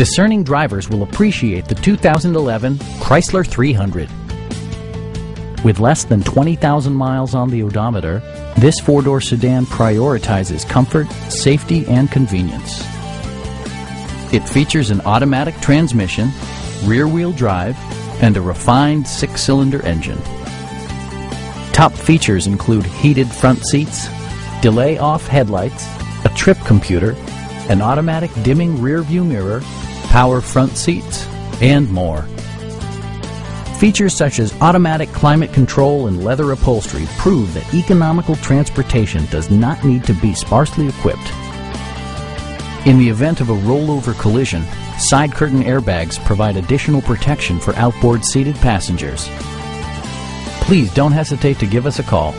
Discerning drivers will appreciate the 2011 Chrysler 300. With less than 20,000 miles on the odometer, this four-door sedan prioritizes comfort, safety, and convenience. It features an automatic transmission, rear-wheel drive, and a refined six-cylinder engine. Top features include heated front seats, delay-off headlights, a trip computer, an automatic dimming rear-view mirror, power front seats, and more. Features such as automatic climate control and leather upholstery prove that economical transportation does not need to be sparsely equipped. In the event of a rollover collision, side curtain airbags provide additional protection for outboard seated passengers. Please don't hesitate to give us a call